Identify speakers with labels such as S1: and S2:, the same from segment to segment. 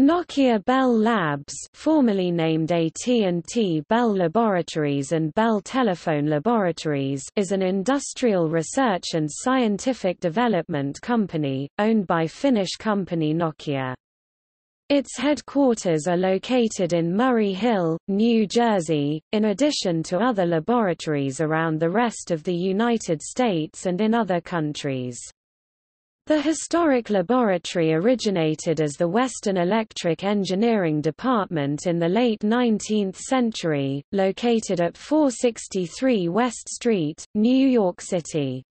S1: Nokia Bell Labs formerly named AT&T Bell Laboratories and Bell Telephone Laboratories is an industrial research and scientific development company, owned by Finnish company Nokia. Its headquarters are located in Murray Hill, New Jersey, in addition to other laboratories around the rest of the United States and in other countries. The historic laboratory originated as the Western Electric Engineering Department in the late 19th century, located at 463 West Street, New York City.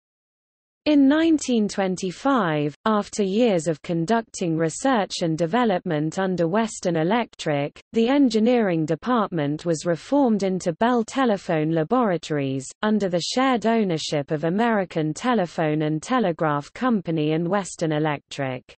S1: In 1925, after years of conducting research and development under Western Electric, the engineering department was reformed into Bell Telephone Laboratories, under the shared ownership of American Telephone and Telegraph Company and Western Electric.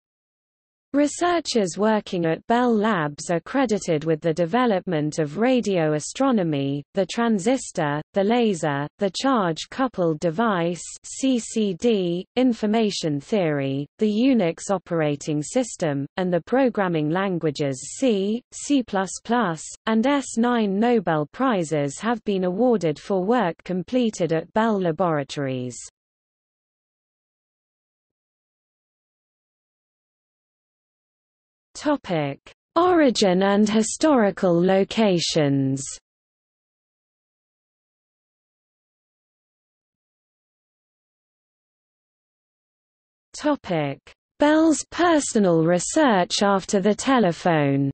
S1: Researchers working at Bell Labs are credited with the development of radio astronomy, the transistor, the laser, the charge-coupled device CCD, information theory, the Unix operating system, and the programming languages C, C++, and S9 Nobel Prizes have been awarded for work completed at Bell Laboratories. Topic: Origin and historical locations. Topic: Bell's personal research after the telephone.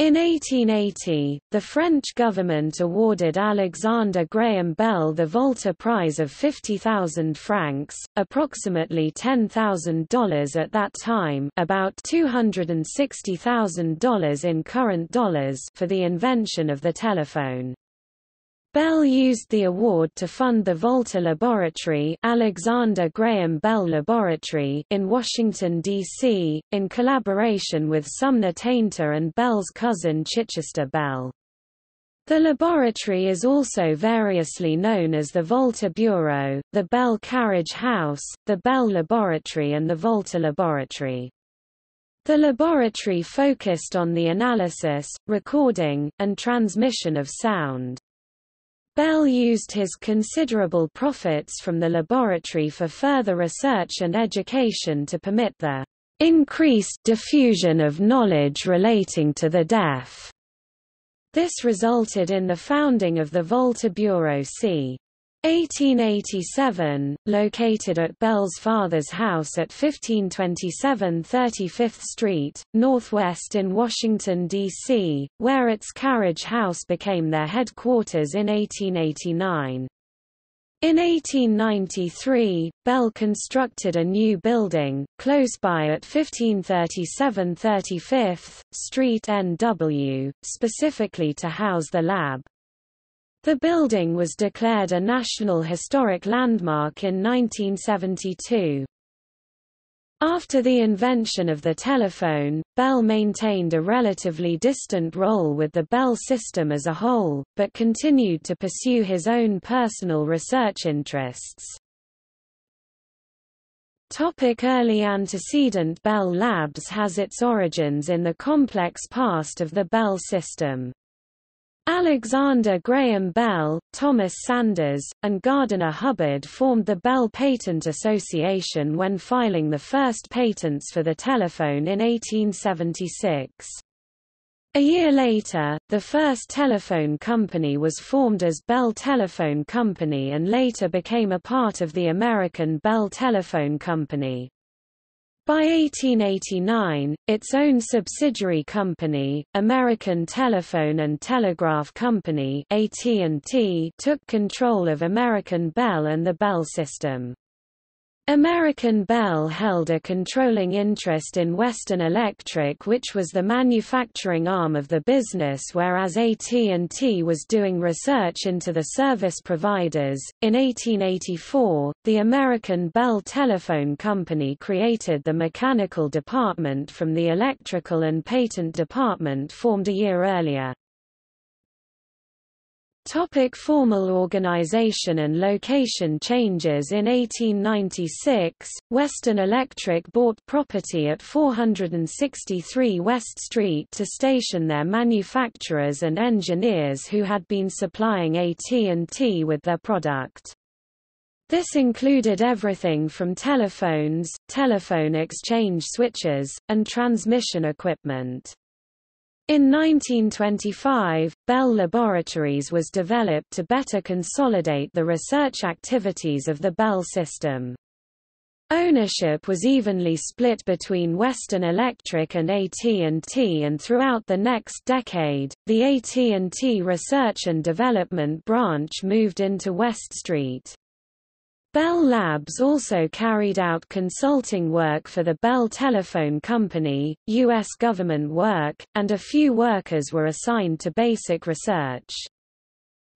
S1: In 1880, the French government awarded Alexander Graham Bell the Volta Prize of 50,000 francs, approximately $10,000 at that time about $260,000 in current dollars for the invention of the telephone. Bell used the award to fund the Volta Laboratory Alexander Graham Bell Laboratory in Washington, D.C., in collaboration with Sumner Tainter and Bell's cousin Chichester Bell. The laboratory is also variously known as the Volta Bureau, the Bell Carriage House, the Bell Laboratory and the Volta Laboratory. The laboratory focused on the analysis, recording, and transmission of sound. Bell used his considerable profits from the laboratory for further research and education to permit the increased diffusion of knowledge relating to the deaf. This resulted in the founding of the Volta Bureau c. 1887, located at Bell's father's house at 1527 35th Street, Northwest in Washington, D.C., where its carriage house became their headquarters in 1889. In 1893, Bell constructed a new building, close by at 1537 35th Street NW, specifically to house the lab. The building was declared a National Historic Landmark in 1972. After the invention of the telephone, Bell maintained a relatively distant role with the Bell system as a whole, but continued to pursue his own personal research interests. Topic early antecedent Bell Labs has its origins in the complex past of the Bell system. Alexander Graham Bell, Thomas Sanders, and Gardiner Hubbard formed the Bell Patent Association when filing the first patents for the telephone in 1876. A year later, the first telephone company was formed as Bell Telephone Company and later became a part of the American Bell Telephone Company. By 1889, its own subsidiary company, American Telephone and Telegraph Company took control of American Bell and the Bell system. American Bell held a controlling interest in Western Electric which was the manufacturing arm of the business whereas AT&T was doing research into the service providers. In 1884, the American Bell Telephone Company created the mechanical department from the electrical and patent department formed a year earlier. Topic formal organization and location changes In 1896, Western Electric bought property at 463 West Street to station their manufacturers and engineers who had been supplying AT&T with their product. This included everything from telephones, telephone exchange switches, and transmission equipment. In 1925, Bell Laboratories was developed to better consolidate the research activities of the Bell system. Ownership was evenly split between Western Electric and AT&T and throughout the next decade, the AT&T Research and Development branch moved into West Street. Bell Labs also carried out consulting work for the Bell Telephone Company, U.S. government work, and a few workers were assigned to basic research.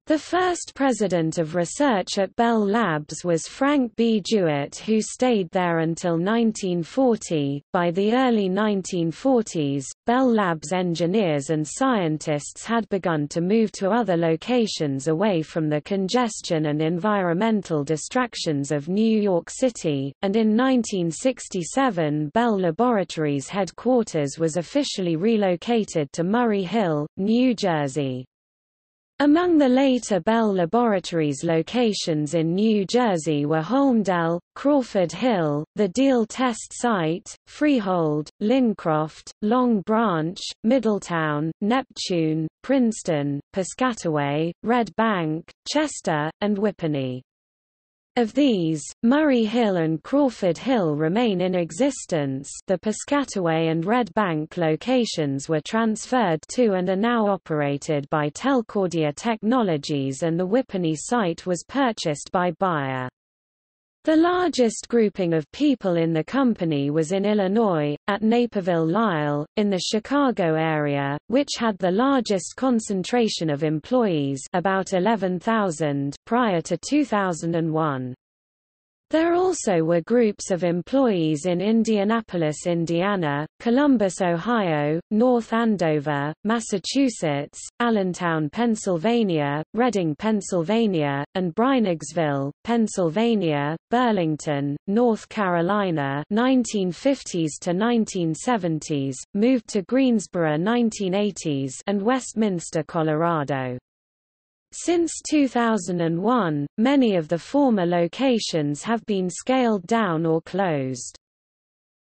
S1: The first president of research at Bell Labs was Frank B. Jewett, who stayed there until 1940. By the early 1940s, Bell Labs engineers and scientists had begun to move to other locations away from the congestion and environmental distractions of New York City, and in 1967 Bell Laboratories headquarters was officially relocated to Murray Hill, New Jersey. Among the later Bell Laboratories locations in New Jersey were Holmdel, Crawford Hill, the Deal Test Site, Freehold, Lincroft, Long Branch, Middletown, Neptune, Princeton, Piscataway, Red Bank, Chester, and Whippany. Of these, Murray Hill and Crawford Hill remain in existence the Piscataway and Red Bank locations were transferred to and are now operated by Telcordia Technologies and the Whippany site was purchased by Bayer. The largest grouping of people in the company was in Illinois, at Naperville-Lisle, in the Chicago area, which had the largest concentration of employees about 11,000 prior to 2001. There also were groups of employees in Indianapolis, Indiana, Columbus, Ohio, North Andover, Massachusetts, Allentown, Pennsylvania, Reading, Pennsylvania, and Breinigsville, Pennsylvania, Burlington, North Carolina 1950s to 1970s, moved to Greensboro 1980s and Westminster, Colorado. Since 2001, many of the former locations have been scaled down or closed.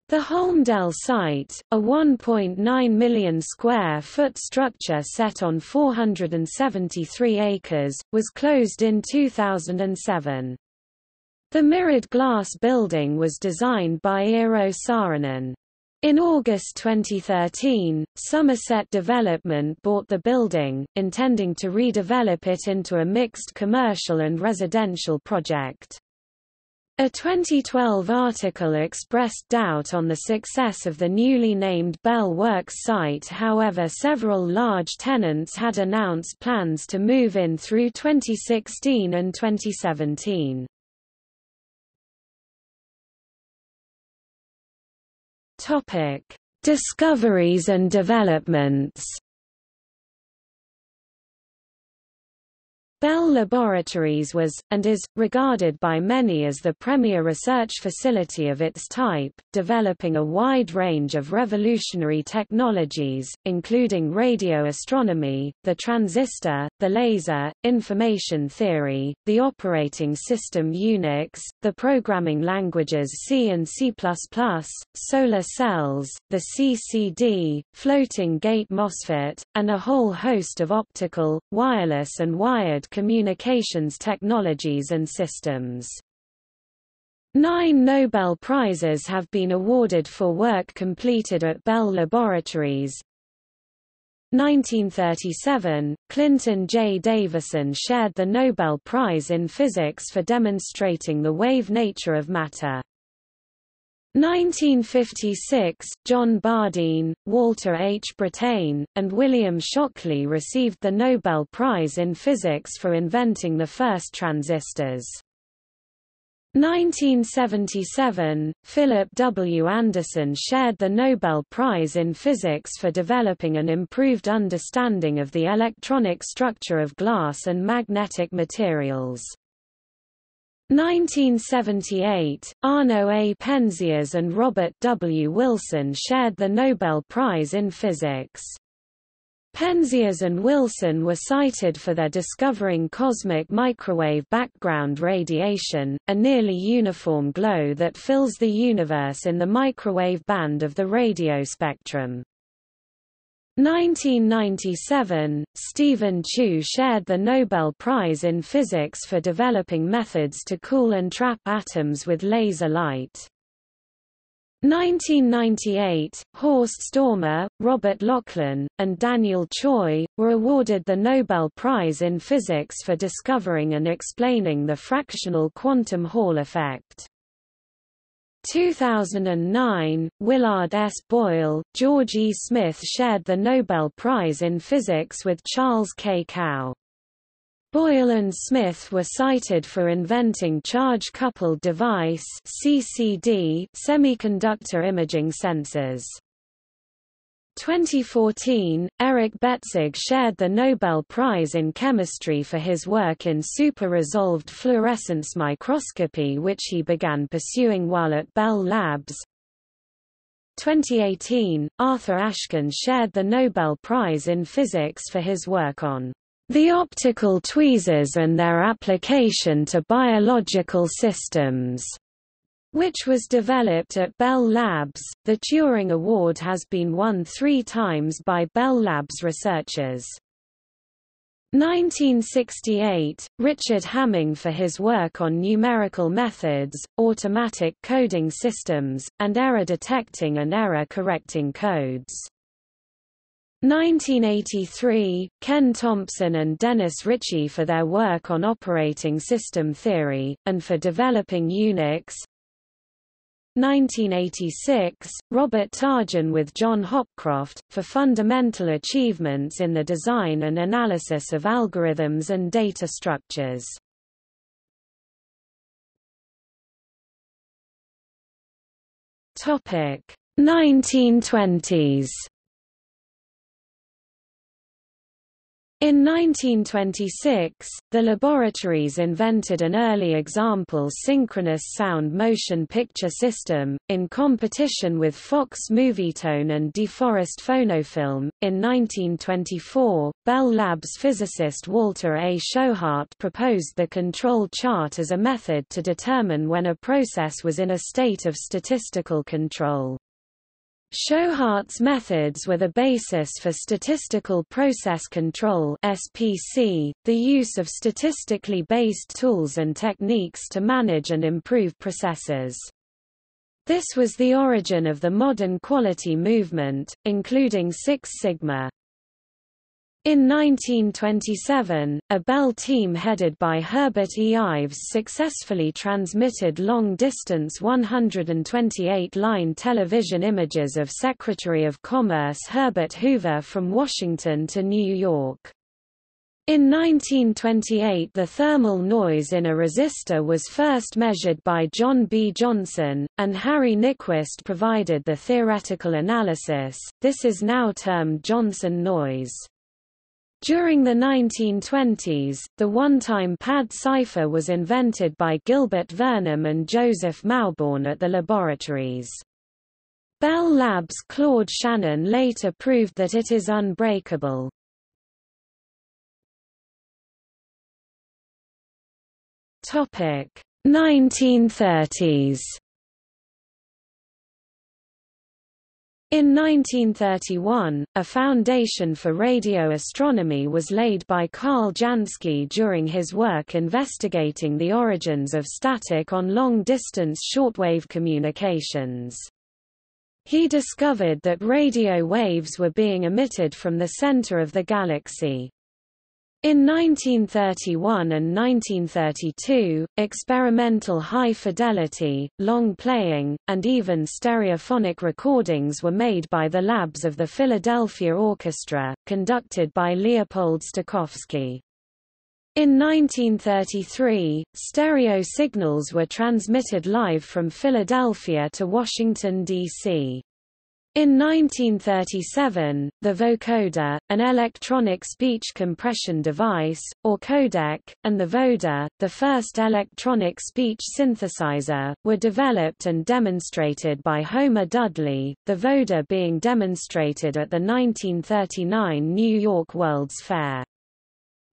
S1: The Holmdel site, a 1.9 million square foot structure set on 473 acres, was closed in 2007. The mirrored glass building was designed by Eero Saarinen. In August 2013, Somerset Development bought the building, intending to redevelop it into a mixed commercial and residential project. A 2012 article expressed doubt on the success of the newly named Bell Works site however several large tenants had announced plans to move in through 2016 and 2017. Topic: Discoveries and developments. Bell Laboratories was, and is, regarded by many as the premier research facility of its type, developing a wide range of revolutionary technologies, including radio astronomy, the transistor, the laser, information theory, the operating system Unix, the programming languages C and C++, solar cells, the CCD, floating gate MOSFET, and a whole host of optical, wireless and wired communications technologies and systems. Nine Nobel Prizes have been awarded for work completed at Bell Laboratories. 1937, Clinton J. Davison shared the Nobel Prize in Physics for demonstrating the wave nature of matter. 1956, John Bardeen, Walter H. Brattain, and William Shockley received the Nobel Prize in Physics for inventing the first transistors. 1977, Philip W. Anderson shared the Nobel Prize in Physics for developing an improved understanding of the electronic structure of glass and magnetic materials. 1978, Arno A. Penzias and Robert W. Wilson shared the Nobel Prize in Physics. Penzias and Wilson were cited for their discovering cosmic microwave background radiation, a nearly uniform glow that fills the universe in the microwave band of the radio spectrum. 1997, Stephen Chu shared the Nobel Prize in Physics for developing methods to cool and trap atoms with laser light. 1998, Horst Stormer, Robert Laughlin, and Daniel Tsui, were awarded the Nobel Prize in Physics for discovering and explaining the fractional quantum Hall effect. 2009, Willard S. Boyle, George E. Smith shared the Nobel Prize in Physics with Charles K. Kao. Boyle and Smith were cited for inventing charge-coupled device (CCD) semiconductor imaging sensors. 2014, Eric Betzig shared the Nobel Prize in Chemistry for his work in super-resolved fluorescence microscopy which he began pursuing while at Bell Labs. 2018, Arthur Ashkin shared the Nobel Prize in Physics for his work on the optical tweezers and their application to biological systems, which was developed at Bell Labs. The Turing Award has been won three times by Bell Labs researchers. 1968, Richard Hamming for his work on numerical methods, automatic coding systems, and error detecting and error correcting codes. 1983, Ken Thompson and Dennis Ritchie for their work on operating system theory, and for developing Unix. 1986, Robert Tarjan with John Hopcroft, for fundamental achievements in the design and analysis of algorithms and data structures. Topic 1920s In 1926, the laboratories invented an early example synchronous sound motion picture system, in competition with Fox Movietone and DeForest Phonofilm. In 1924, Bell Labs physicist Walter A. Shewhart proposed the control chart as a method to determine when a process was in a state of statistical control. Shewhart's methods were the basis for statistical process control (SPC), the use of statistically based tools and techniques to manage and improve processes. This was the origin of the modern quality movement, including Six Sigma. In 1927, a Bell team headed by Herbert E. Ives successfully transmitted long-distance 128-line television images of Secretary of Commerce Herbert Hoover from Washington to New York. In 1928 the thermal noise in a resistor was first measured by John B. Johnson, and Harry Nyquist provided the theoretical analysis, this is now termed Johnson noise. During the 1920s, the one-time pad cipher was invented by Gilbert Vernam and Joseph Mauborgne at the laboratories. Bell Labs' Claude Shannon later proved that it is unbreakable. Topic 1930s In 1931, a foundation for radio astronomy was laid by Karl Jansky during his work investigating the origins of static on long-distance shortwave communications. He discovered that radio waves were being emitted from the center of the galaxy. In 1931 and 1932, experimental high-fidelity, long-playing, and even stereophonic recordings were made by the labs of the Philadelphia Orchestra, conducted by Leopold Stokowski. In 1933, stereo signals were transmitted live from Philadelphia to Washington, D.C. In 1937, the vocoder, an electronic speech compression device, or codec, and the voder, the first electronic speech synthesizer, were developed and demonstrated by Homer Dudley, the voder being demonstrated at the 1939 New York World's Fair.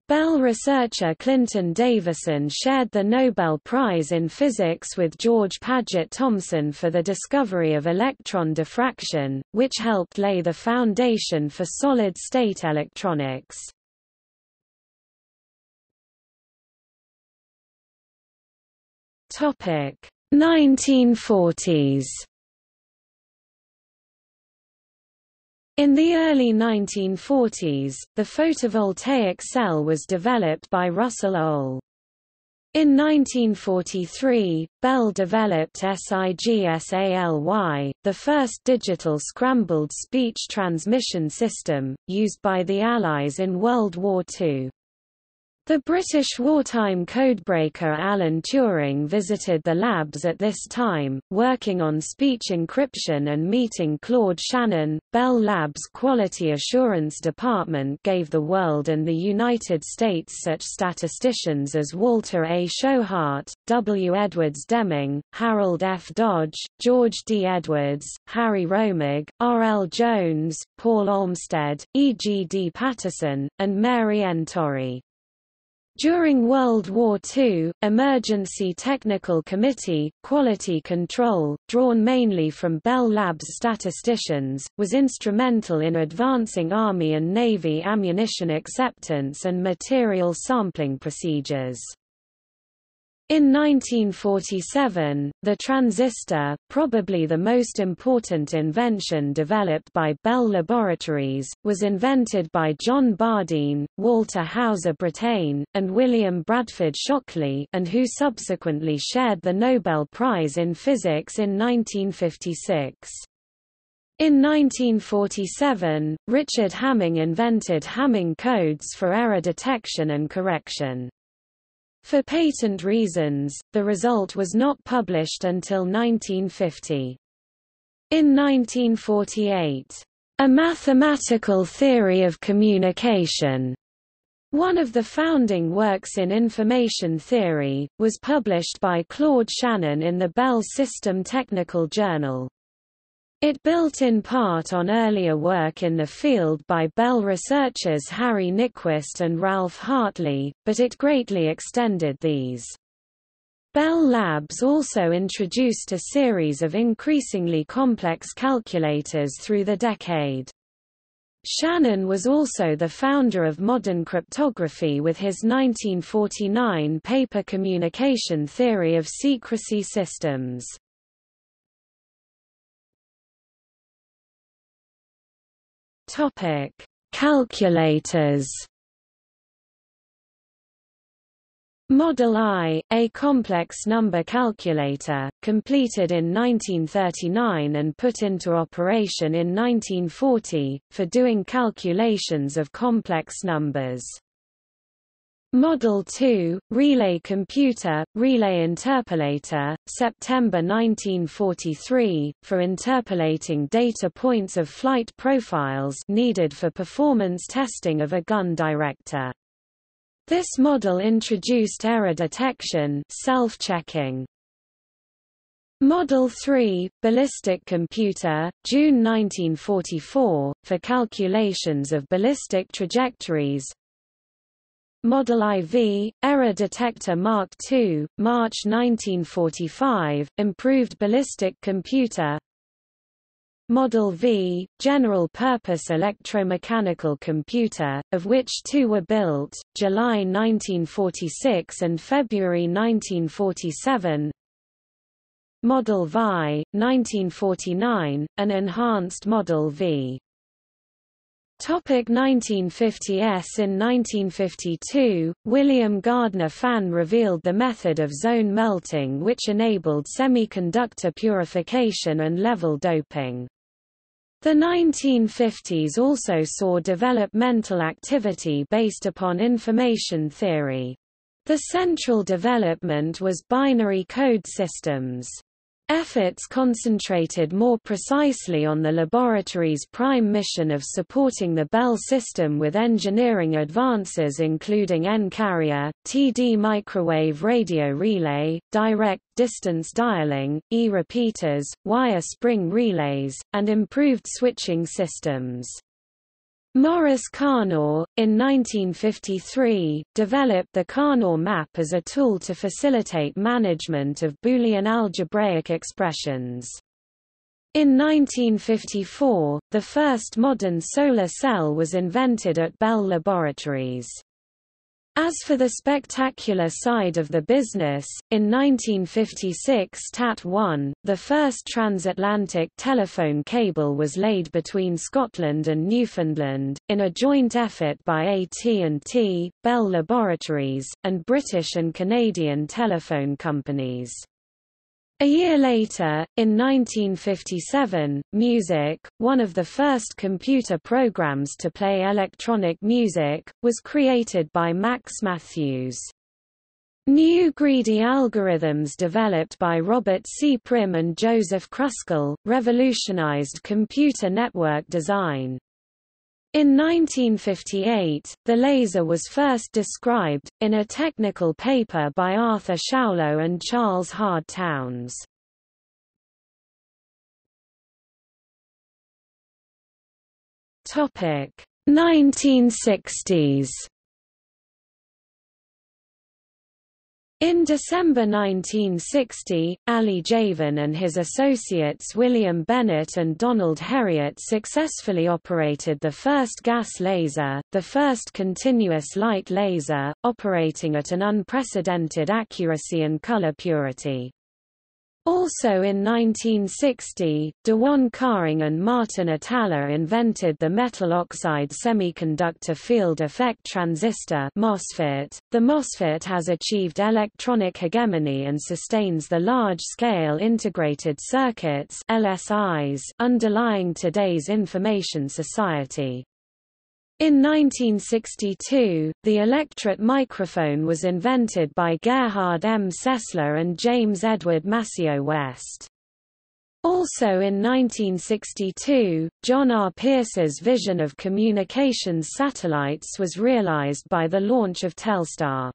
S1: Bell researcher Clinton Davisson shared the Nobel Prize in Physics with George Paget Thomson for the discovery of electron diffraction, which helped lay the foundation for solid-state electronics. Topic 1940s In the early 1940s, the photovoltaic cell was developed by Russell Ohl. In 1943, Bell developed SIGSALY, the first digital scrambled speech transmission system, used by the Allies in World War II. The British wartime codebreaker Alan Turing visited the labs at this time, working on speech encryption and meeting Claude Shannon. Bell Labs Quality Assurance Department gave the world and the United States such statisticians as Walter A. Shewhart, W. Edwards Deming, Harold F. Dodge, George D. Edwards, Harry Romig, R. L. Jones, Paul Olmsted, E. G. D. Patterson, and Mary N. Torrey. During World War II, Emergency Technical Committee, Quality Control, drawn mainly from Bell Labs statisticians, was instrumental in advancing Army and Navy ammunition acceptance and material sampling procedures. In 1947, the transistor, probably the most important invention developed by Bell Laboratories, was invented by John Bardeen, Walter Hauser Brattain, and William Bradford Shockley and who subsequently shared the Nobel Prize in Physics in 1956. In 1947, Richard Hamming invented Hamming codes for error detection and correction. For patent reasons, the result was not published until 1950. In 1948, A Mathematical Theory of Communication, one of the founding works in information theory, was published by Claude Shannon in the Bell System Technical Journal. It built in part on earlier work in the field by Bell researchers Harry Nyquist and Ralph Hartley, but it greatly extended these. Bell Labs also introduced a series of increasingly complex calculators through the decade. Shannon was also the founder of modern cryptography with his 1949 paper Communication Theory of Secrecy Systems. Topic: Calculators. Model I, a complex number calculator, completed in 1939 and put into operation in 1940, for doing calculations of complex numbers. Model 2, Relay Computer, Relay Interpolator, September 1943, for interpolating data points of flight profiles needed for performance testing of a gun director. This model introduced error detection self-checking. Model 3, Ballistic Computer, June 1944, for calculations of ballistic trajectories, Model IV, Error Detector Mark II, March 1945, improved ballistic computer. Model V, general-purpose electromechanical computer, of which two were built, July 1946 and February 1947 Model VI, 1949, an enhanced Model V 1950s In 1952, William Gardner Pfann revealed the method of zone melting which enabled semiconductor purification and level doping. The 1950s also saw developmental activity based upon information theory. The central development was binary code systems. Efforts concentrated more precisely on the laboratory's prime mission of supporting the Bell system with engineering advances including N-carrier, TD microwave radio relay, direct distance dialing, E-repeaters, wire spring relays, and improved switching systems. Maurice Karnaugh, in 1953, developed the Karnaugh map as a tool to facilitate management of Boolean algebraic expressions. In 1954, the first modern solar cell was invented at Bell Laboratories. As for the spectacular side of the business, in 1956 TAT-1, the first transatlantic telephone cable was laid between Scotland and Newfoundland, in a joint effort by AT&T, Bell Laboratories, and British and Canadian telephone companies. A year later, in 1957, Music, one of the first computer programs to play electronic music, was created by Max Mathews. New greedy algorithms developed by Robert C. Prim and Joseph Kruskal, revolutionized computer network design. In 1958, the laser was first described, in a technical paper by Arthur Schawlow and Charles Hard Townes. Topic 1960s In December 1960, Ali Javan and his associates William Bennett and Donald Herriott successfully operated the first gas laser, the first continuous light laser, operating at an unprecedented accuracy and color purity. Also in 1960, Dawon Kahng and Martin Atalla invented the metal oxide semiconductor field effect transistor MOSFET. .The MOSFET has achieved electronic hegemony and sustains the large-scale integrated circuits LSIs underlying today's information society. In 1962, the electret microphone was invented by Gerhard M. Sessler and James Edward Maceo West. Also in 1962, John R. Pierce's vision of communications satellites was realized by the launch of Telstar.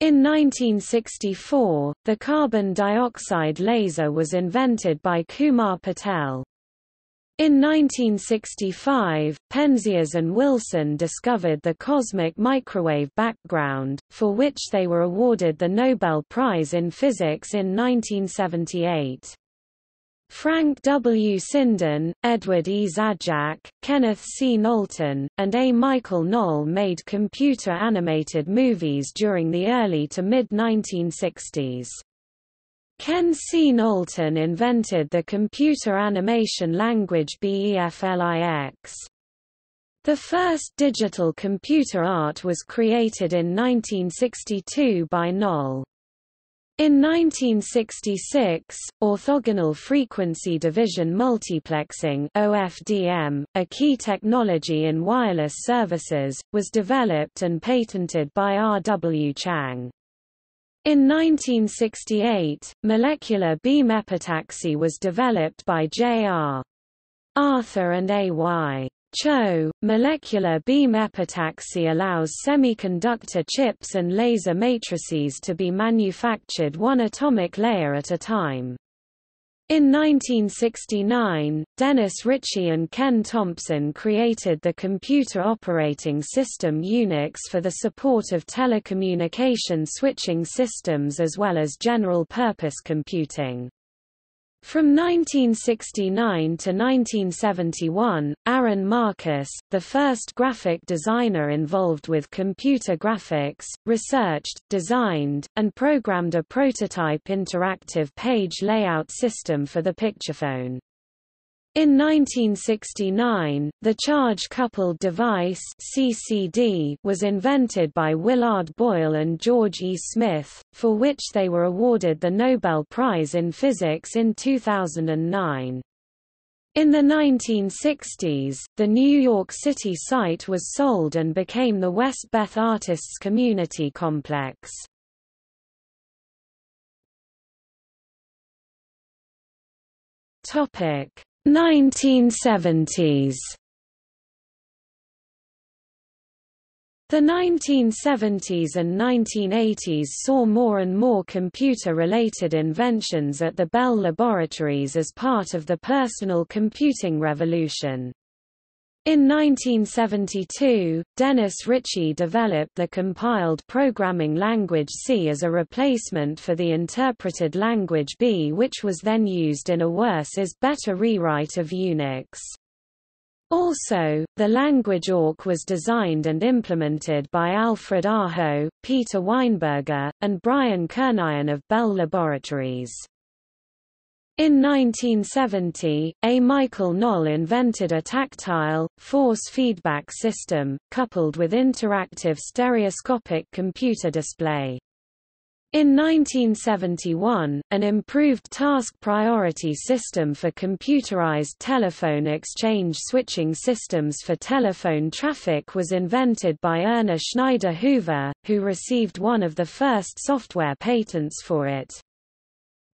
S1: In 1964, the carbon dioxide laser was invented by Kumar Patel. In 1965, Penzias and Wilson discovered the cosmic microwave background, for which they were awarded the Nobel Prize in Physics in 1978. Frank W. Sinden, Edward E. Zajac, Kenneth C. Knowlton, and A. Michael Noll made computer-animated movies during the early to mid-1960s. Ken C. Knowlton invented the computer animation language BEFLIX. The first digital computer art was created in 1962 by Noll. In 1966, orthogonal frequency division multiplexing OFDM, a key technology in wireless services, was developed and patented by R. W. Chang. In 1968, molecular beam epitaxy was developed by J.R. Arthur and A.Y. Cho. Molecular beam epitaxy allows semiconductor chips and laser matrices to be manufactured one atomic layer at a time. In 1969, Dennis Ritchie and Ken Thompson created the computer operating system Unix for the support of telecommunication switching systems as well as general-purpose computing. From 1969 to 1971, Aaron Marcus, the first graphic designer involved with computer graphics, researched, designed, and programmed a prototype interactive page layout system for the picturephone. In 1969, the charge-coupled device CCD was invented by Willard Boyle and George E. Smith, for which they were awarded the Nobel Prize in Physics in 2009. In the 1960s, the New York City site was sold and became the West Beth Artists Community Complex. Topic 1970s The 1970s and 1980s saw more and more computer-related inventions at the Bell Laboratories as part of the personal computing revolution. In 1972, Dennis Ritchie developed the compiled programming language C as a replacement for the interpreted language B which was then used in a worse is better rewrite of Unix. Also, the language awk was designed and implemented by Alfred Aho, Peter Weinberger, and Brian Kernighan of Bell Laboratories. In 1970, A. Michael Noll invented a tactile, force feedback system, coupled with interactive stereoscopic computer display. In 1971, an improved task priority system for computerized telephone exchange switching systems for telephone traffic was invented by Erna Schneider Hoover, who received one of the first software patents for it.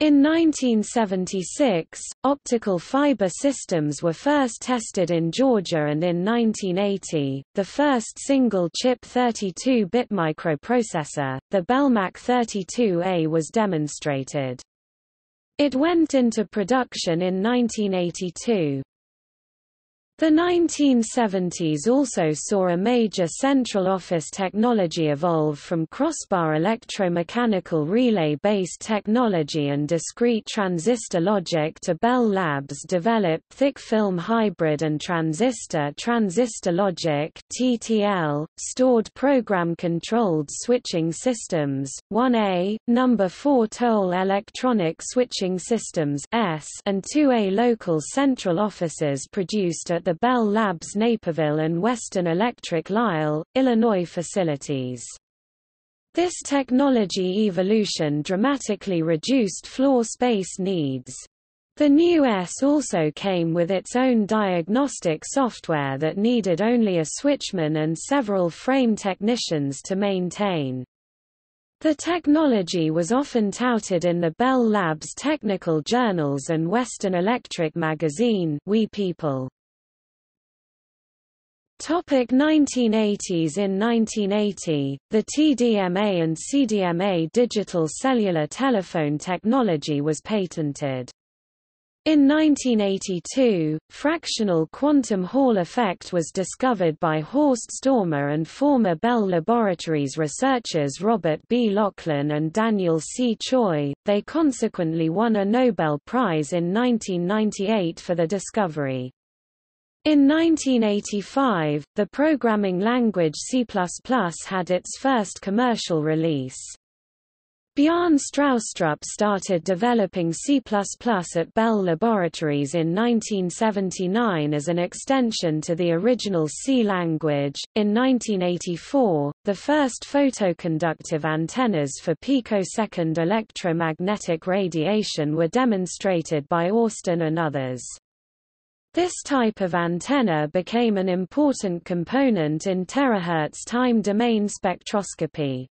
S1: In 1976, optical fiber systems were first tested in Georgia and in 1980, the first single-chip 32-bit microprocessor, the Bellmac 32A was demonstrated. It went into production in 1982. The 1970s also saw a major central office technology evolve from crossbar electromechanical relay-based technology and discrete transistor logic to Bell Labs developed thick-film hybrid and transistor transistor logic TTL, stored program-controlled switching systems, 1A, number 4 toll electronic switching systems S and 2A local central offices produced at the Bell Labs Naperville and Western Electric Lisle, Illinois facilities. This technology evolution dramatically reduced floor space needs. The new S also came with its own diagnostic software that needed only a switchman and several frame technicians to maintain. The technology was often touted in the Bell Labs technical journals and Western Electric magazine We People. Topic 1980s In 1980, the TDMA and CDMA digital cellular telephone technology was patented. In 1982, fractional quantum Hall effect was discovered by Horst Stormer and former Bell Laboratories researchers Robert B. Laughlin and Daniel C. Tsui. They consequently won a Nobel Prize in 1998 for the discovery. In 1985, the programming language C++ had its first commercial release. Bjarne Stroustrup started developing C++ at Bell Laboratories in 1979 as an extension to the original C language. In 1984, the first photoconductive antennas for picosecond electromagnetic radiation were demonstrated by Auston and others. This type of antenna became an important component in terahertz time domain spectroscopy.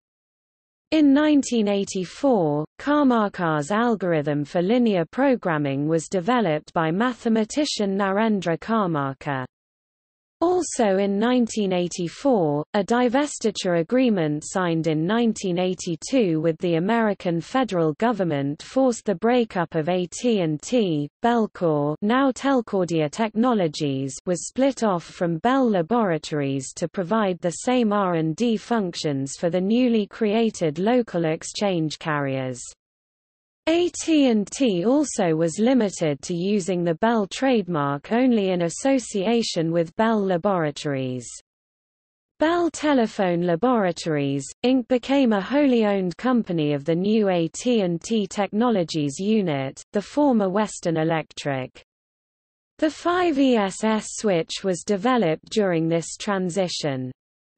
S1: In 1984, Karmarkar's algorithm for linear programming was developed by mathematician Narendra Karmarkar. Also in 1984, a divestiture agreement signed in 1982 with the American federal government forced the breakup of AT&T, Bellcore now Telcordia Technologies was split off from Bell Laboratories to provide the same R&D functions for the newly created local exchange carriers. AT&T also was limited to using the Bell trademark only in association with Bell Laboratories. Bell Telephone Laboratories, Inc. became a wholly owned company of the new AT&T Technologies unit, the former Western Electric. The 5ESS switch was developed during this transition.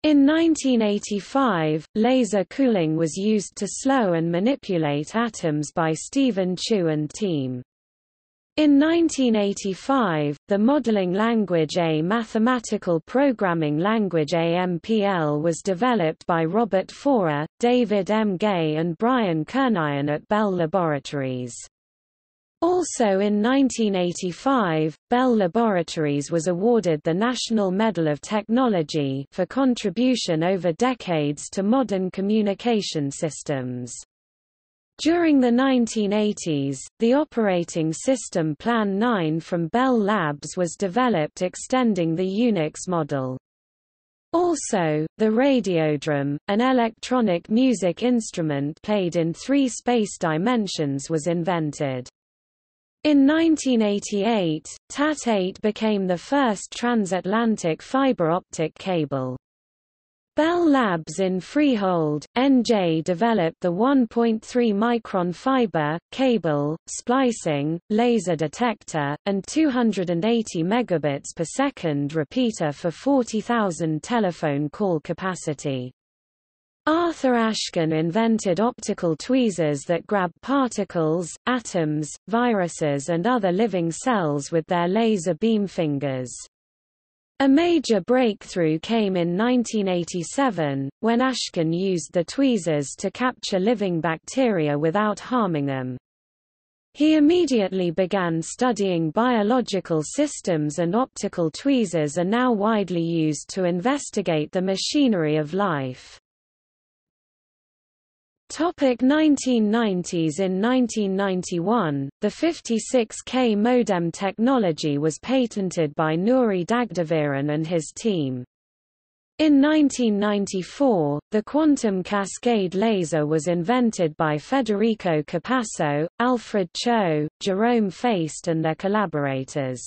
S1: In 1985, laser cooling was used to slow and manipulate atoms by Stephen Chu and team. In 1985, the modeling language A mathematical programming language AMPL was developed by Robert Fourer, David M. Gay and Brian Kernighan at Bell Laboratories. Also in 1985, Bell Laboratories was awarded the National Medal of Technology for contribution over decades to modern communication systems. During the 1980s, the operating system Plan 9 from Bell Labs was developed extending the Unix model. Also, the radiodrum, an electronic music instrument played in three space dimensions was invented. In 1988, TAT-8 became the first transatlantic fiber optic cable. Bell Labs in Freehold, NJ developed the 1.3 micron fiber, cable, splicing, laser detector, and 280 megabits per second repeater for 40,000 telephone call capacity. Arthur Ashkin invented optical tweezers that grab particles, atoms, viruses and other living cells with their laser beam fingers. A major breakthrough came in 1987, when Ashkin used the tweezers to capture living bacteria without harming them. He immediately began studying biological systems and optical tweezers are now widely used to investigate the machinery of life. Topic 1990s In 1991, the 56K modem technology was patented by Nuri Dagdeviren and his team. In 1994, the quantum cascade laser was invented by Federico Capasso, Alfred Cho, Jerome Faist and their collaborators.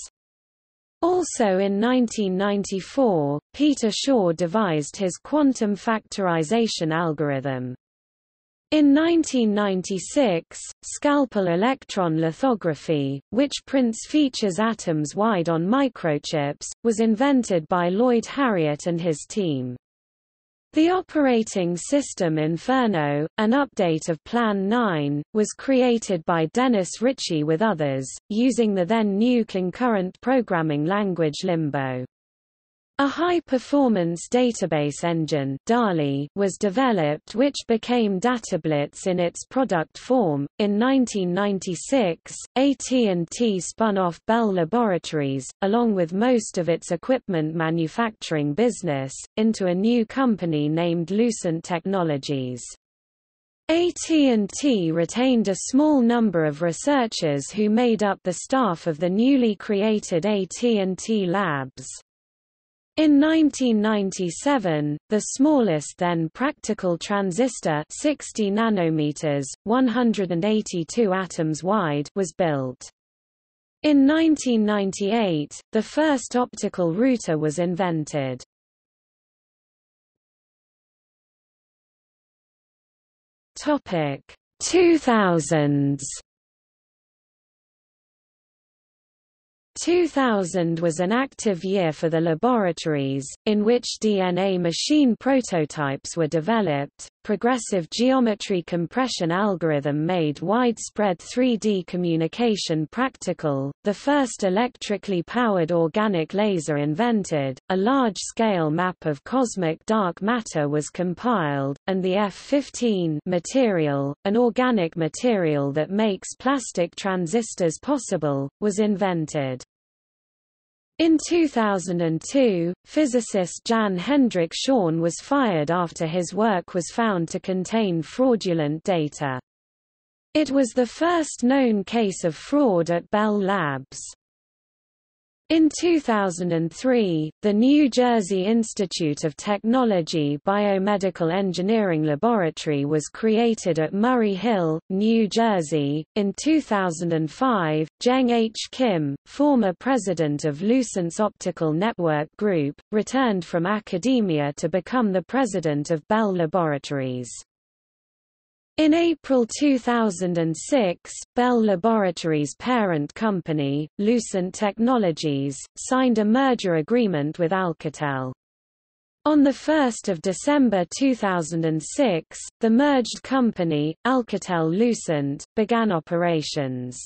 S1: Also in 1994, Peter Shor devised his quantum factorization algorithm. In 1996, scalpel electron lithography, which prints features atoms wide on microchips, was invented by Lloyd Harriott and his team. The operating system Inferno, an update of Plan 9, was created by Dennis Ritchie with others, using the then new concurrent programming language Limbo. A high-performance database engine DALI was developed which became DataBlitz in its product form. In 1996, AT&T spun off Bell Laboratories, along with most of its equipment manufacturing business, into a new company named Lucent Technologies. AT&T retained a small number of researchers who made up the staff of the newly created AT&T Labs. In 1997, the smallest then practical transistor 60 nanometers, 182 atoms wide was built. In 1998, the first optical router was invented. Topic 2000s 2000 was an active year for the laboratories, in which DNA machine prototypes were developed, progressive geometry compression algorithm made widespread 3D communication practical, the first electrically powered organic laser invented, a large-scale map of cosmic dark matter was compiled, and the F-15 material, an organic material that makes plastic transistors possible, was invented. In 2002, physicist Jan Hendrik Schön was fired after his work was found to contain fraudulent data. It was the first known case of fraud at Bell Labs. In 2003, the New Jersey Institute of Technology Biomedical Engineering Laboratory was created at Murray Hill, New Jersey. In 2005, Jeong H. Kim, former president of Lucent's Optical Network Group, returned from academia to become the president of Bell Laboratories. In April 2006, Bell Laboratories' parent company, Lucent Technologies, signed a merger agreement with Alcatel. On 1 December 2006, the merged company, Alcatel-Lucent, began operations.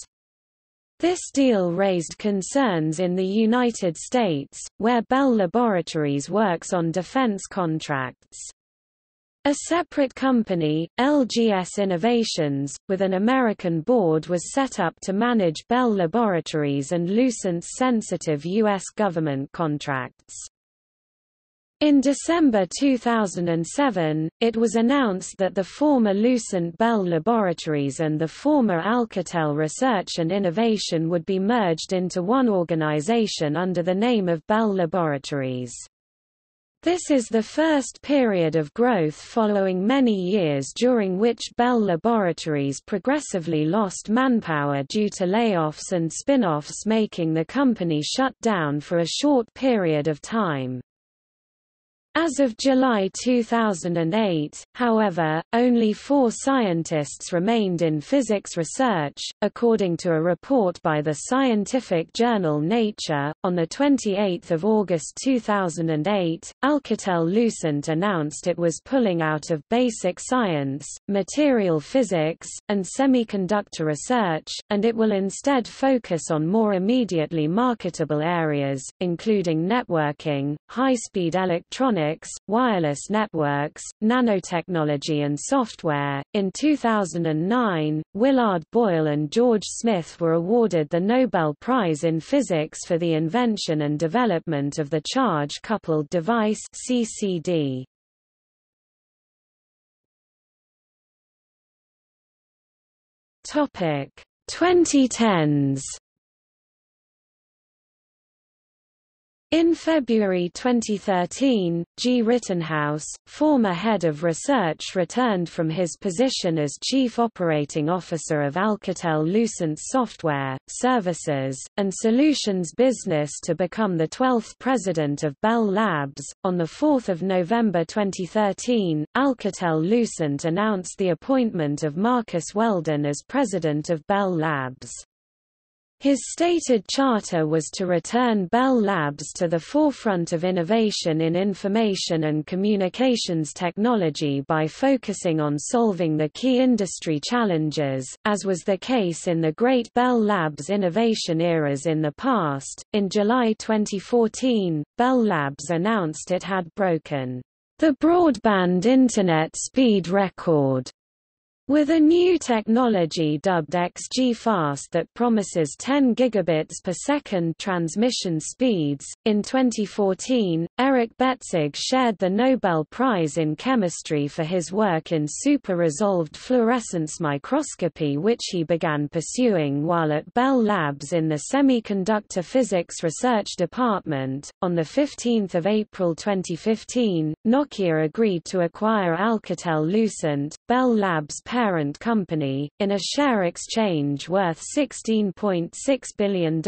S1: This deal raised concerns in the United States, where Bell Laboratories works on defense contracts. A separate company, LGS Innovations, with an American board was set up to manage Bell Laboratories and Lucent's sensitive U.S. government contracts. In December 2007, it was announced that the former Lucent Bell Laboratories and the former Alcatel Research and Innovation would be merged into one organization under the name of Bell Laboratories. This is the first period of growth following many years during which Bell Laboratories progressively lost manpower due to layoffs and spin-offs making the company shut down for a short period of time. As of July 2008, however, only four scientists remained in physics research, according to a report by the scientific journal Nature. On the 28 August 2008, Alcatel-Lucent announced it was pulling out of basic science, material physics, and semiconductor research, and it will instead focus on more immediately marketable areas, including networking, high-speed electronics, electronics, wireless networks, nanotechnology and software. In 2009, Willard Boyle and George Smith were awarded the Nobel Prize in Physics for the invention and development of the charge-coupled device CCD. Topic 2010s In February 2013, Gee Rittenhouse, former head of research returned from his position as Chief Operating Officer of Alcatel-Lucent Software, Services, and Solutions Business to become the 12th president of Bell Labs. On 4 November 2013, Alcatel-Lucent announced the appointment of Marcus Weldon as president of Bell Labs. His stated charter was to return Bell Labs to the forefront of innovation in information and communications technology by focusing on solving the key industry challenges, as was the case in the great Bell Labs innovation eras in the past. In July 2014, Bell Labs announced it had broken the broadband Internet speed record with a new technology dubbed XG-FAST that promises 10 gigabits per second transmission speeds, in 2014, Eric Betzig shared the Nobel Prize in Chemistry for his work in super-resolved fluorescence microscopy which he began pursuing while at Bell Labs in the Semiconductor Physics Research Department. On 15 April 2015, Nokia agreed to acquire Alcatel-Lucent, Bell Labs parent company, in a share exchange worth $16.6 billion.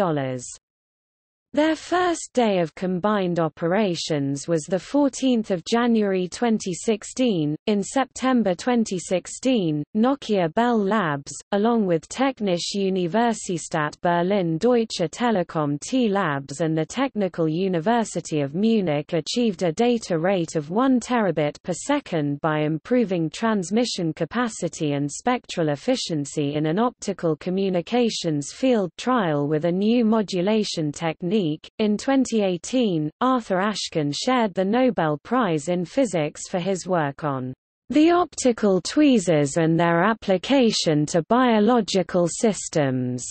S1: Their first day of combined operations was 14 January 2016. In September 2016, Nokia Bell Labs, along with Technische Universität Berlin Deutsche Telekom T Labs and the Technical University of Munich achieved a data rate of 1 terabit per second by improving transmission capacity and spectral efficiency in an optical communications field trial with a new modulation technique in 2018, Arthur Ashkin shared the Nobel Prize in Physics for his work on the optical tweezers and their application to biological systems,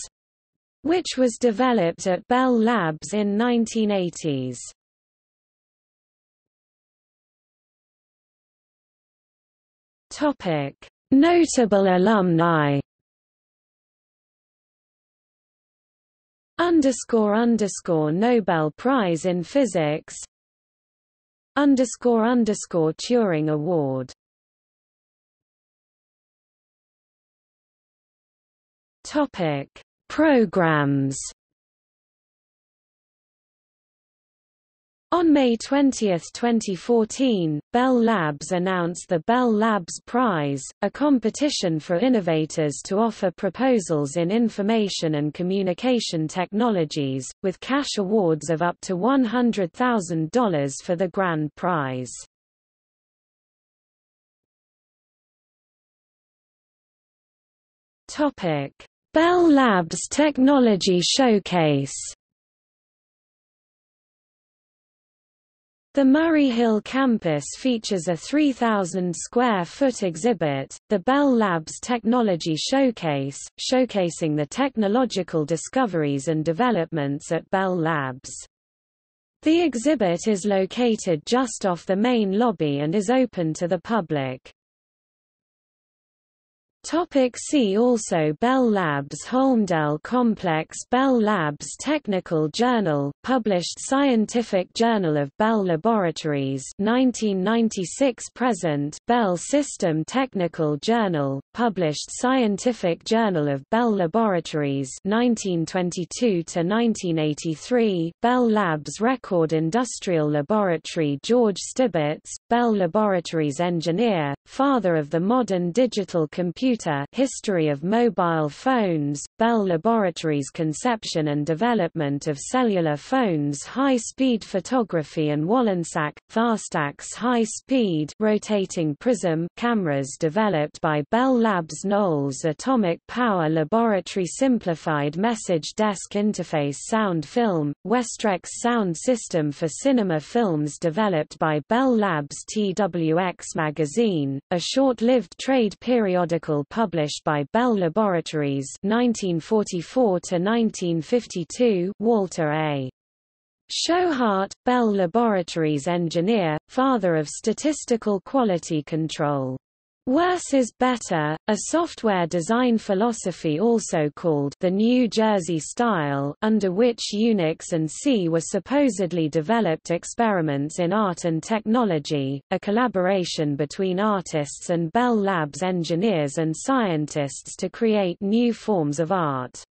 S1: which was developed at Bell Labs in 1980s. Topic: Notable alumni underscore underscore Nobel Prize in Physics. Underscore underscore Turing Award. Topic. Programs On May 20, 2014, Bell Labs announced the Bell Labs Prize, a competition for innovators to offer proposals in information and communication technologies, with cash awards of up to $100,000 for the grand prize. Bell Labs Technology Showcase The Murray Hill campus features a 3,000 square foot exhibit, the Bell Labs Technology Showcase, showcasing the technological discoveries and developments at Bell Labs. The exhibit is located just off the main lobby and is open to the public. Topic see also Bell Labs Holmdel Complex Bell Labs Technical Journal, published Scientific Journal of Bell Laboratories 1996–present Bell System Technical Journal, published Scientific Journal of Bell Laboratories 1922 to 1983 Bell Labs Record Industrial Laboratory George Stibitz, Bell Laboratories engineer, father of the modern digital computer Computer History of Mobile Phones, Bell Laboratories Conception and Development of Cellular Phones High-Speed Photography and Wollensak, Fastax High-Speed Rotating Prism cameras developed by Bell Labs Knolls Atomic Power Laboratory Simplified Message Desk Interface Sound Film, Westrex Sound System for Cinema Films developed by Bell Labs TWX Magazine, a short-lived trade periodical published by Bell Laboratories 1944 to 1952 Walter A. Shewhart, Bell Laboratories engineer, father of statistical quality control. Worse is better, a software design philosophy also called the New Jersey style under which Unix and C were supposedly developed experiments in art and technology, a collaboration between artists and Bell Labs engineers and scientists to create new forms of art.